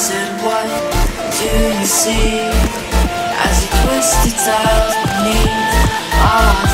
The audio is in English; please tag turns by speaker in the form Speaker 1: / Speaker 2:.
Speaker 1: desert, what do you see? As you twist your tiles beneath our